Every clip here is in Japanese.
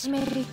始める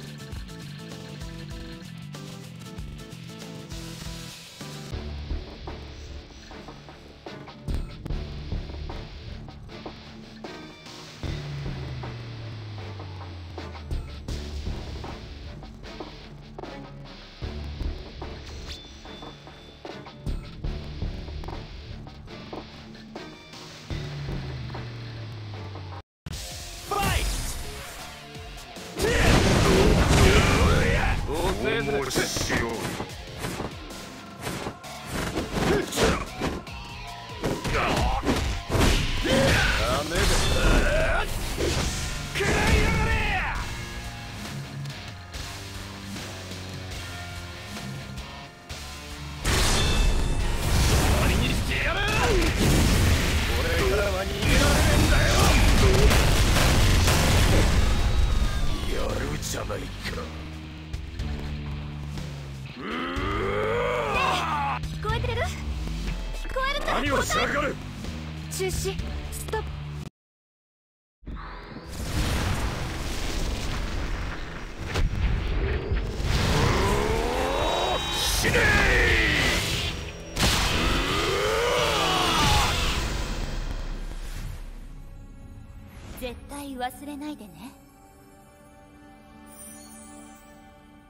忘れないでね。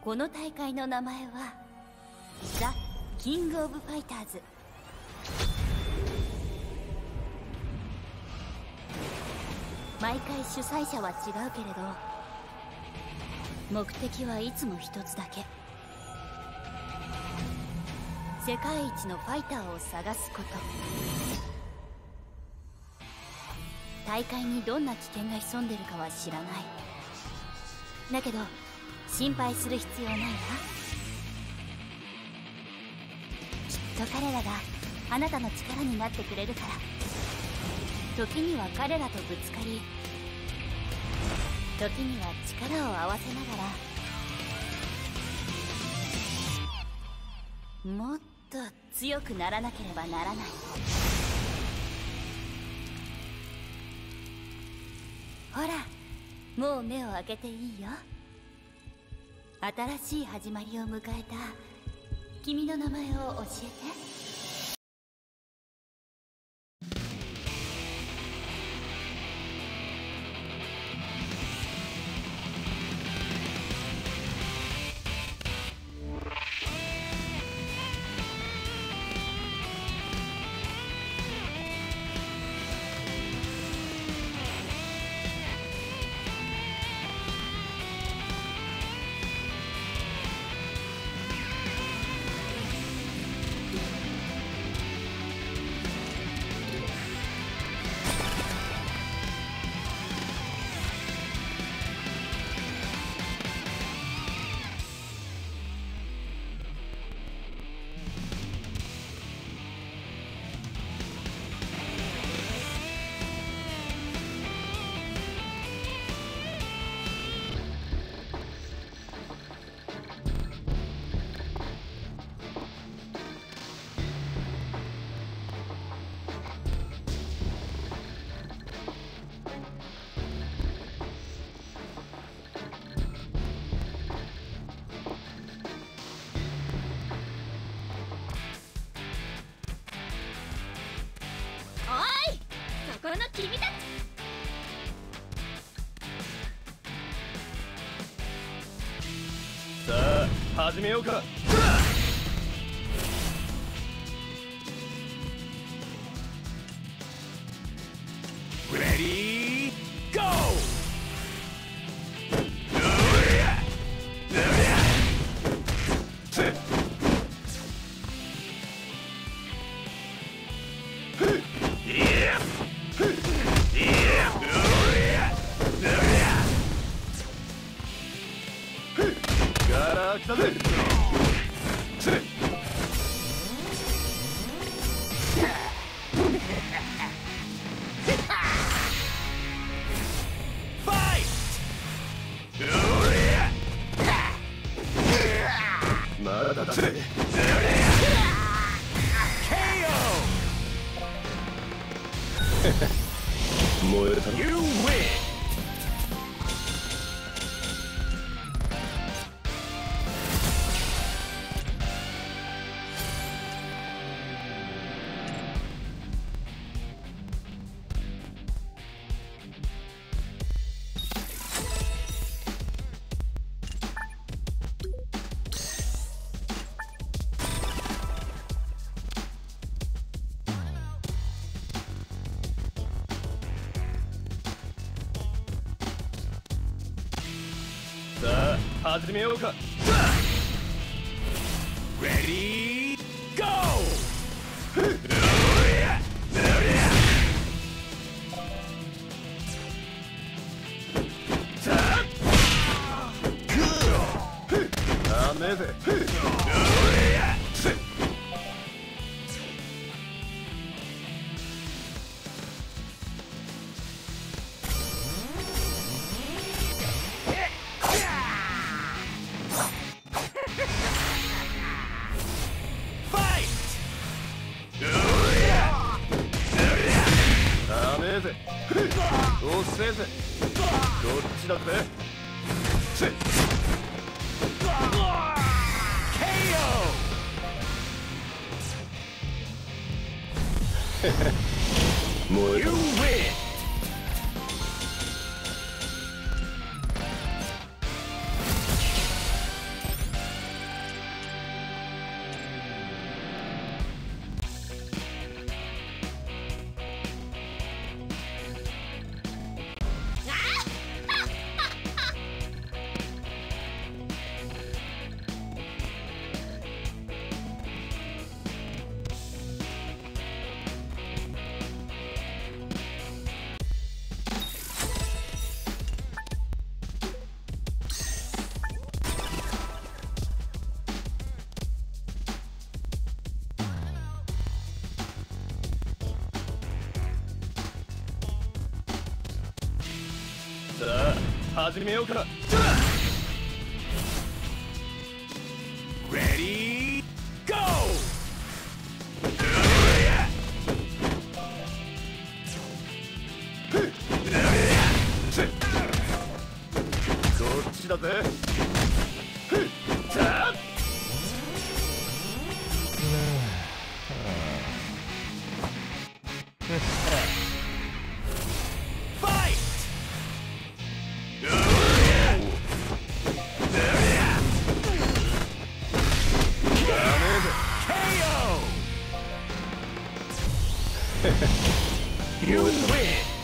この大会の名前はザ・キング・オブ・ファイターズ毎回主催者は違うけれど目的はいつも一つだけ。世界一のファイターを探すこと。大会にどんな危険が潜んでるかは知らない。だけど心配する必要ないわ。きっと彼らがあなたの力になってくれるから。時には彼らとぶつかり時には力を合わせながらもっと強くならなければならない。ほらもう目を開けていいよ。新しい始まりを迎えた君の名前を教えて。始めようか。燃えた始めようか。レディーゴーダ遅えぜどっちだって？せ。もう さあ始めようか。レディー you win!